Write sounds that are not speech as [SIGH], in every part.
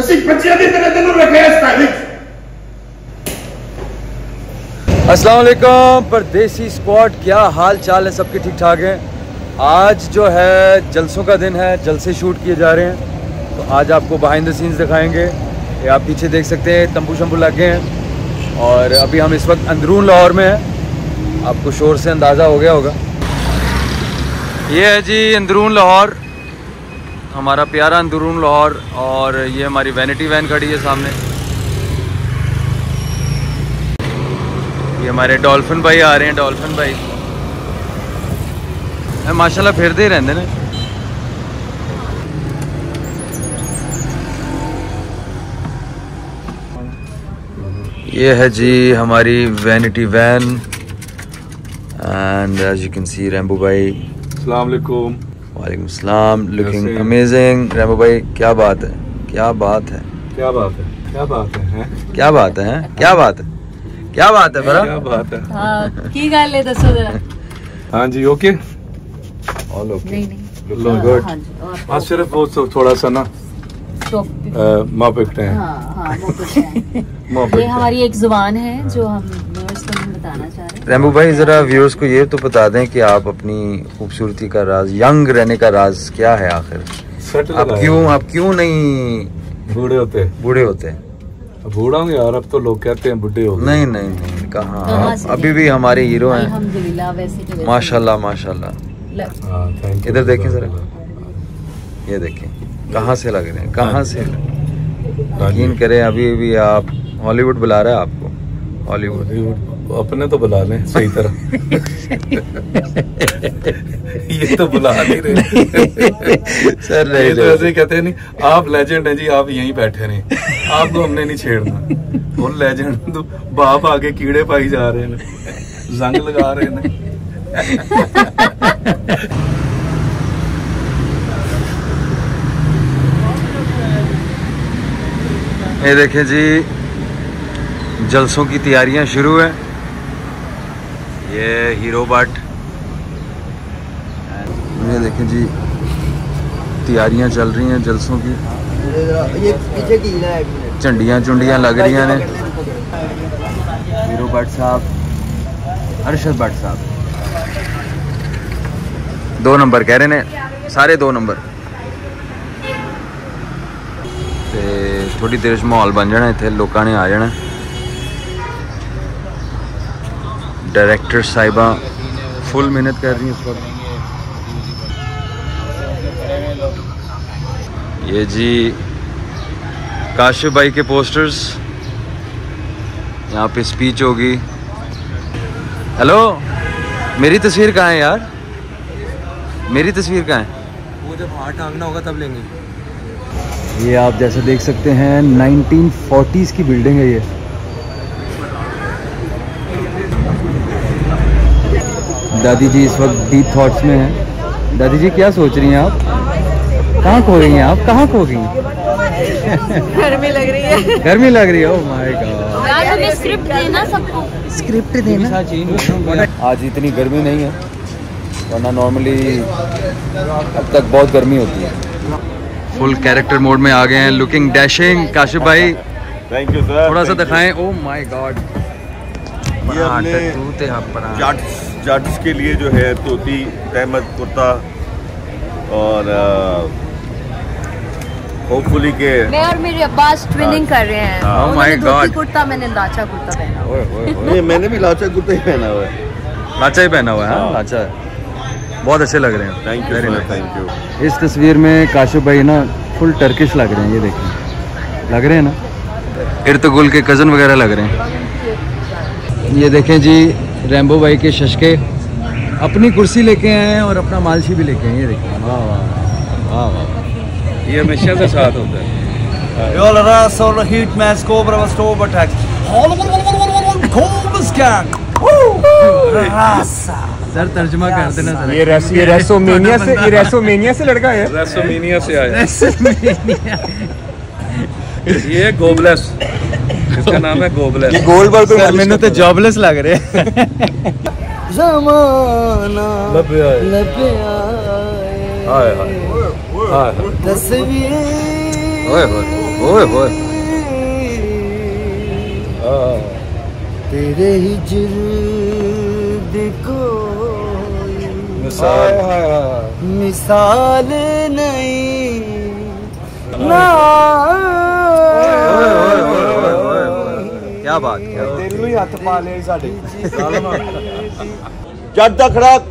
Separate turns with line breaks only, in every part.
ਅਸੀਂ ਬੱਚਿਆਂ ਦੀ ਤਰ੍ਹਾਂ ਤੈਨੂੰ ਰੱਖਿਆ ਸਟਾਈਲਿਸ਼
अस्सलाम वालेकुम परदेसी स्क्वाड क्या हाल चाल है सबके ठीक ठाक हैं आज जो है जलसों का दिन है जलसे शूट किए जा रहे हैं तो आज आपको बिहाइंड द सीन्स दिखाएंगे ये आप पीछे देख सकते हैं तंबू शंबू लगे हैं और अभी हम इस वक्त अंदरून लाहौर में हैं आपको शोर से अंदाज़ा हो गया होगा ये है जी अंदरून लाहौर हमारा प्यारा अंदरून लाहौर और ये हमारी वैनिटी वैन खड़ी है सामने। ये हमारे डॉल्फिन भाई आ रहे हैं डॉल्फिन भाई। है माशाल्लाह फिरदे ही रहते ने। ये है जी हमारी vanity van and as you can see Rambo भाई।
अलैक्म वालेकुम
सलाम लुकिंग अमेजिंग रेमो भाई क्या बात है? क्या बात है?
क्या बात है? क्या बात है
क्या बात है क्या बात है? क्या बात है
बड़ा
क्या
बात है?
हाँ की गल है दसो जरा।
हाँ जी ओके
ऑल ओके
नहीं नहीं
लो गुड हाँ बस सिर्फ़ वो थोड़ा सा ना हैं
हाँ। हाँ है [LAUGHS] ये हमारी एक ज़ुबान है जो हम व्यूअर्स बताना चाह रहे। हैं
रैम्बो भाई ज़रा व्यूअर्स को ये तो बता दें कि आप अपनी खूबसूरती का राज यंग रहने का राज क्या है आखिर? आप क्यों आप क्यों नहीं
बूढ़े होते
बूढ़े होते
बूढ़ा हूँ यार अब तो लोग कहते हैं बुढ़े हो
नहीं नहीं नहीं कहाँ?
से
अभी भी हमारे हीरो हैं।
अल्हम्दुलिल्लाह वैसे
माशाल्लाह माशाल्लाह।
ल-
हाँ थैंक
इधर देखें जरा। ये देखें कहाँ से लग रहे हैं कहाँ से
हाँ?
यकीन करें अभी भी आप हॉलीवुड बुला रहा है आपको? हॉलीवुड।
अपने तो बुला लें सही तरह। [LAUGHS] ये तो बुला नहीं रहे।
सर नहीं
तो ऐसे ही कहते नहीं आप लेजेंड हैं जी आप यहीं बैठे रहे। आपको हमने नहीं छेड़ना। वो लेजेंड तो बाप आगे कीड़े पाई जा रहे हैं। जंग लगा रहे हैं।
ये देखें जी जलसों की तैयारियाँ शुरू है। ये हीरो बट ये देखें जी तैयारियाँ चल रही हैं जलसों की।
ये मिनट।
चुंडियाँ लग रही ने हीरो भट्ट साहब अरशद भट्ट साहब। दो नंबर कह रहे ने सारे दो नंबर। ਥੋੜੀ ਦੇਰ ਚ ਮਾਹੌਲ ਬਣ ਜਾਣਾ ਇੱਥੇ ਲੋਕਾਂ ਨੇ ਆ ਜਾਣਾ डायरेक्टर साहिबा फुल मेहनत कर रही हैं इस वक्त ये जी काशिफ भाई के पोस्टर्स यहाँ पे स्पीच होगी हेलो मेरी तस्वीर कहाँ है यार मेरी तस्वीर कहाँ है
वो जब हाथ टांगना होगा तब लेंगे
ये आप जैसे देख सकते हैं 1940s की बिल्डिंग है ये। दादी जी इस वक्त डीप थॉट्स में हैं। दादी जी क्या सोच रही हैं आप? कहाँ खो गई हैं आप? कहाँ खो गई?
गर्मी लग रही है।
गर्मी लग रही है। ओह माय गॉड
यार स्क्रिप्ट देना सबको।
स्क्रिप्ट देना। आज इतनी गर्मी नहीं है वरना नॉर्मली अब तक बहुत गर्मी होती है। फुल कैरेक्टर मोड में आ गए हैं लुकिंग डैशिंग काशिप भाई
थैंक यू सर
थोड़ा सा दिखाएँ। ओ माय गॉड
ये हमने जाट्स जाट्स के लिए जो है तोती अहमद कुर्ता और होपफुली के
मैं और मेरे अब्बास ट्विनिंग हाँ। कर रहे हैं। ओह माय
गॉड
कुर्ता मैंने लाचा कुर्ता पहना
हुआ
है। मैंने भी लाचा कुर्ता ही पहना हुआ है।
लाचा ही पहना हुआ है हाँ,
हाँ।
लाचा बहुत अच्छे लग रहे हैं।
थैंक यू थैंक यू
इस तस्वीर में काशिफ भाई ना फुल टर्किश लग रहे हैं ये देखिए लग रहे हैं ना? इर्तगुल के कज़न वगैरह लग रहे हैं। ये देखें जी रैम्बो भाई के शशके। अपनी कुर्सी लेके आए हैं और अपना मालशी भी लेके आए ये देखिए वाह वाह वाह वाह
ये हमेशा से साथ होता है।
A heat cobra was attack.
Sir तर्जमा कर देना सर।
ये रेस ये रेसोमेनिया से ये रेसोमेनिया से लड़का है।
रेसोमेनिया से आया। ये गोबलेस। इसका नाम है गोबलेस।
गोल्ड बॉल पे
मैंने तो जॉबलेस लग रहे हैं।
जमाना
लब आए
लबे
हाय हाय। हाय
तस्वीर
ओए होए ओए होए
तेरे हिजर को
मिसाल
मिसाल नहीं ना
ओए ओए ओए ओए ओए ओए क्या बात क्या बात
ਤੈਨੂੰ ਹੀ ਹੱਥ ਪਾ ਲਿਆ ਸਾਡੇ
जट दा खड़ाक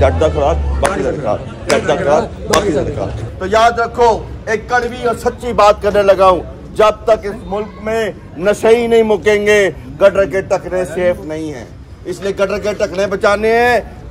जट दा खड़ाक बाकी दा खड़ाक जट दा खड़ाक बाकी दा खड़ाक तो याद रखो एक कड़वी और सच्ची बात करने लगा हूं जब तक इस मुल्क में नशे ही नहीं मुकेंगे गटर के टकने सेफ नहीं है इसलिए गटर के टकने बचाने हैं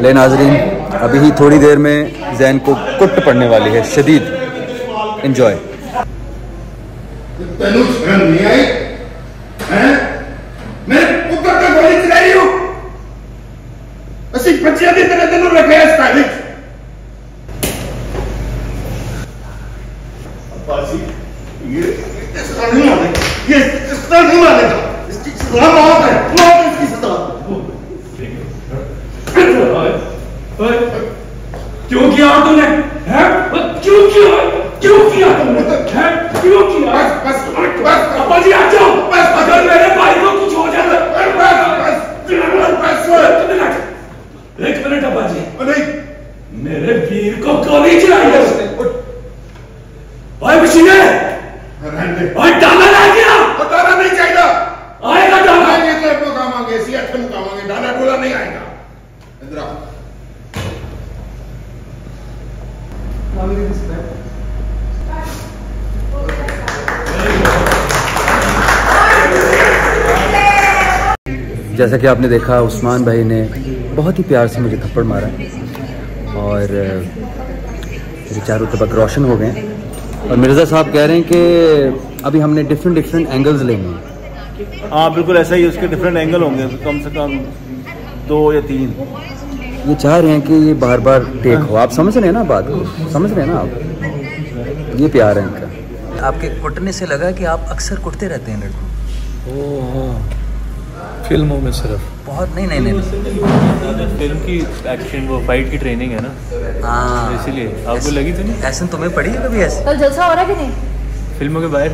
ले नाजरीन अभी ही थोड़ी देर में जैन को कुट पड़ने वाली है शदीद इंजॉय
ਤੈਨੂੰ ਸ਼ਰਮ ਨਹੀਂ ਆਈ ਹੈ ਮੇਰੇ ਪੁੱਤਰ ਤੇ ਗੋਲੀ ਚਲਾਈ ਹੋ ਅਸੀਂ ਬੱਚਿਆਂ ਦੀ ਤਰ੍ਹਾਂ ਤੈਨੂੰ ਰੱਖਿਆ ਇਸ
किया क्यों किया तुमने हैं क्यों किया
बस बस बस
अब्बा जी आ जाओ
बस बस
अगर मेरे भाई को कुछ हो जाता
बस बस
एक मिनट एक मिनट अब्बा जी
नहीं
मेरे वीर को गोली चलाई है उसने ओए बशीरे
रहने दे
ओए डाला ला गया
बताना नहीं चाहिए
आएगा डाला
आएँगे तो मुकामांगे इसी अच्छे मुकामांगे डाला डोला नहीं आएगा इधर आओ
जैसा कि आपने देखा उस्मान भाई ने बहुत ही प्यार से मुझे थप्पड़ मारा और मेरे चारों तबक रोशन हो गए। और मिर्ज़ा साहब कह रहे हैं कि अभी हमने डिफरेंट डिफरेंट एंगल्स लेंगे हैं।
हाँ बिल्कुल ऐसा ही उसके डिफरेंट एंगल होंगे कम से कम दो या तीन।
ये चाह रहे हैं कि ये बार बार टेक हो। आप समझ रहे हैं ना बात को? समझ रहे हैं ना आप? ये प्यार है इनका। आपके कुटने से लगा कि आप अक्सर कुटते रहते हैं लड़कों
फ़िल्मों में सिर्फ़।
बहुत नहीं नहीं नहीं
फ़िल्म की एक्शन वो फाइट की ट्रेनिंग है ना?
हाँ।
इसीलिए। आपको लगी तो नहीं?
ऐसा तुम्हें पड़ी है कभी ऐसे?
कल जलसा हो रहा है कि नहीं?
फ़िल्मों के बाहर?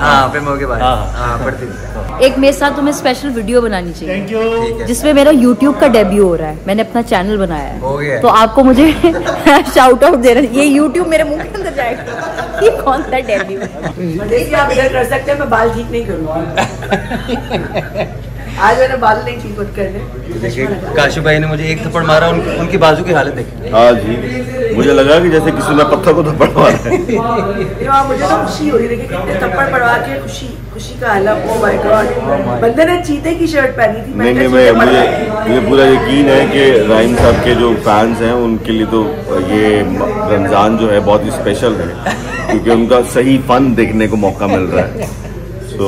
हाँ
हाँ।
हाँ
एक मेरे साथ तुम्हें स्पेशल वीडियो बनानी चाहिए। जिसमें मेरा YouTube का डेब्यू हो रहा है। मैंने अपना चैनल बनाया है।
हो गया।
तो आपको मुझे [LAUGHS] शाउट आउट देना ये YouTube मेरे मुँह के अंदर जाएगा। ये कौन सा डेब्यू
आप इधर कर सकते हैं मैं बाल ठीक नहीं करूँगी। [LAUGHS] आज मैंने बाल नहीं ठीक करने
देखिए काशू भाई ने मुझे एक थप्पड़ मारा उन, उनकी बाजू की हालत देखी।
हाँ जी मुझे लगा कि जैसे किसी ने पत्थर को थप्पड़ मारा है।
मुझे तो खुशी हो रही देखिए कितने थप्पड़ पड़वा के खुशी खुशी का हालत ओ माय गॉड बंदे ने चीते की शर्ट पहनी थी
नहीं नहीं मैं मुझे मुझे पूरा यकीन है कि राइन साहब के जो फैंस हैं उनके लिए तो ये रमज़ान जो है बहुत ही स्पेशल है क्योंकि उनका सही फन देखने को मौका मिल रहा है। तो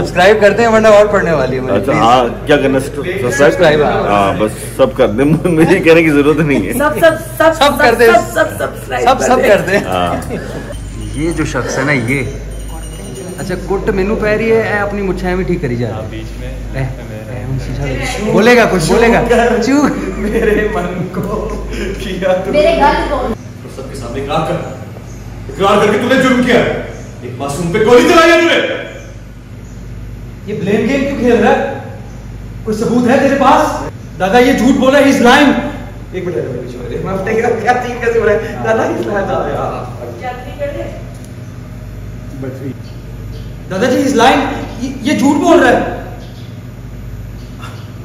सब्सक्राइब करते हैं वरना और पढ़ने वाली है मुझे
अच्छा हाँ क्या करना सब्सक्राइब
हाँ।
हाँ बस सब कर दे। मुझे कहने की ज़रूरत नहीं है।
सब सब सब
सब कर दे।
सब सब सब्सक्राइब
सब सब कर दे।
हाँ।
ये जो शख्स है ना ये। अच्छा गुट मेनू पै रही है अपनी मुच्छाएँ भी ठीक करी जा रहा है।
बीच में
ए, ए, उन शीशा लगा। बोलेगा कुछ बोलेगा। चूक।
मेरे घर कौन
सबके सामने इकरार कर इकरार करके तूने जुर्म किया। एक मासूम पे गोली चलाई है तूने।
ये ब्लेम गेम क्यों खेल रहा है? कोई सबूत है तेरे पास? दादा ये झूठ बोला इज़ लाइन एक मिनट मिनट क्या क्या तीन कैसे हो रहा है। दादा इज़ लाइन दादाजी इज़ लाइन ये, झूठ बोल रहा है।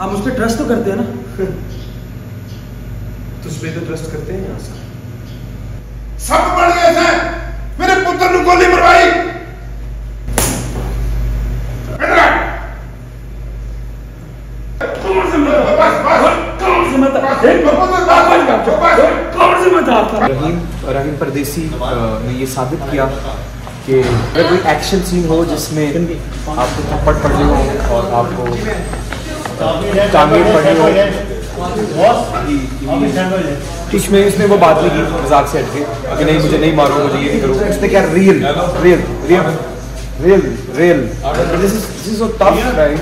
आप मुझ पर ट्रस्ट तो करते हैं ना। [LAUGHS] तुझ पे तो ट्रस्ट करते हैं यहाँ से
सब बन गए थे मेरे पुत्र ने गोली मरवाई इधर आ।
कौन से मत
बस बस
कौन से मत
बस बस
कौन से मत आता
रहीम रहीम परदेसी ने ये साबित किया
कि अगर कोई एक्शन सीन हो जिसमें आपको थप्पड़ पड़नी हो और आपको टांगे पड़नी हो इसमें इसमें वो बात नहीं की मज़ाक से हटके कि नहीं मुझे नहीं मारो मुझे ये नहीं करो। इसने क्या real real real real real this is this is so tough right